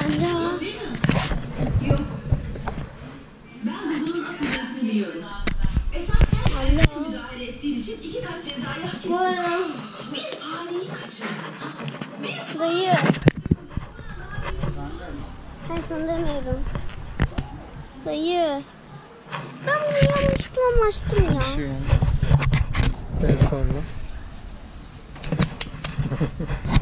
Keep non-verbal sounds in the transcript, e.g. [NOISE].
Hala. Yok. Ben bunun asıl yatını biliyorum. Esas sen Hala. müdahale ettiğin için iki kat cezaya hak ettin. Hala. Bir fareyi kaçırdın. Bir fareyi. Ben sanırmıyorum. Dayı. Ben bunu yanlışlıkla açtım ya. Bir şey olmaz. Ben sonra. [LAUGHS]